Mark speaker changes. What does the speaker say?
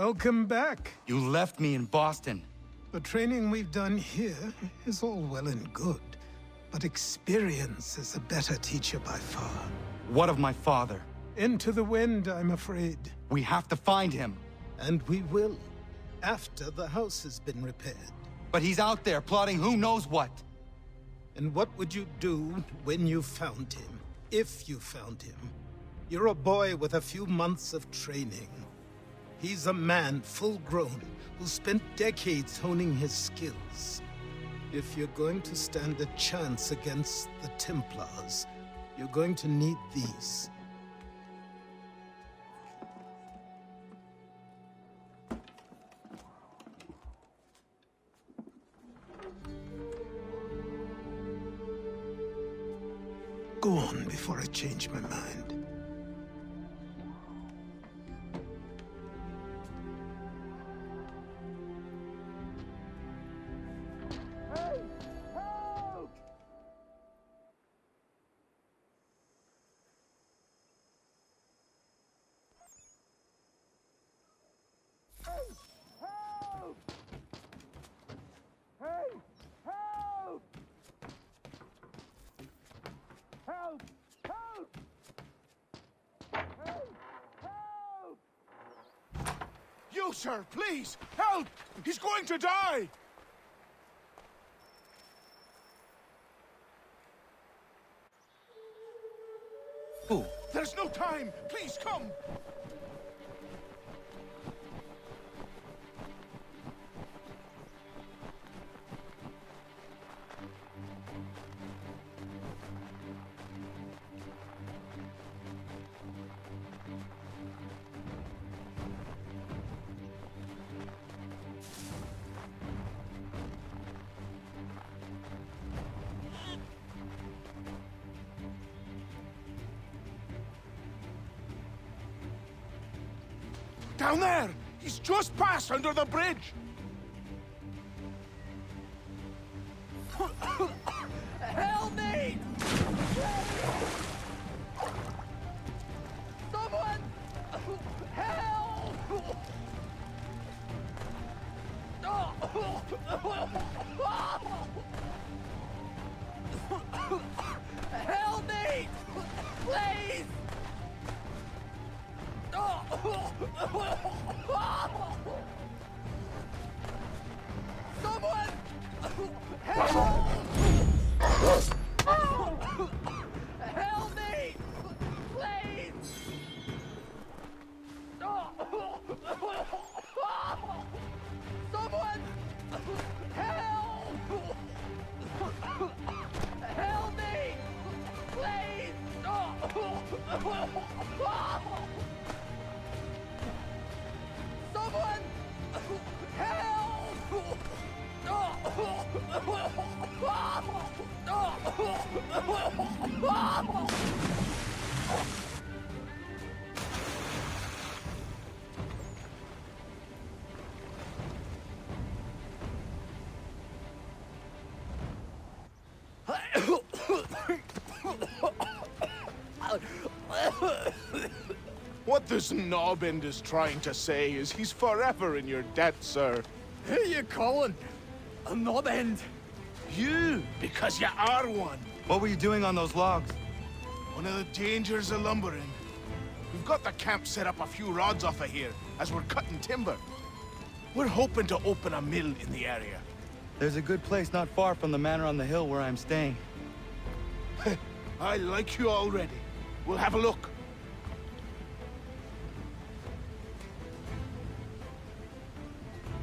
Speaker 1: Welcome back.
Speaker 2: You left me in Boston.
Speaker 1: The training we've done here is all well and good, but experience is a better teacher by far.
Speaker 2: What of my father?
Speaker 1: Into the wind, I'm afraid.
Speaker 2: We have to find him.
Speaker 1: And we will, after the house has been repaired.
Speaker 2: But he's out there plotting who knows what.
Speaker 1: And what would you do when you found him? If you found him? You're a boy with a few months of training. He's a man full grown who spent decades honing his skills. If you're going to stand a chance against the Templars, you're going to need these. Go on before I change my mind.
Speaker 3: Sir, please, help! He's going to die!
Speaker 2: Who?
Speaker 3: There's no time! Please, come! Down there! He's just passed under the bridge!
Speaker 4: Help me! Someone! Help! Help me! Please! Oh!
Speaker 3: What this knobbend is trying to say is he's forever in your debt, sir.
Speaker 4: Who you calling? A knob end?
Speaker 3: You, because you are one.
Speaker 2: What were you doing on those logs?
Speaker 3: One of the dangers of lumbering. We've got the camp set up a few rods off of here, as we're cutting timber. We're hoping to open a mill in the area.
Speaker 2: There's a good place not far from the manor on the hill where I'm staying.
Speaker 3: I like you already. We'll have a look.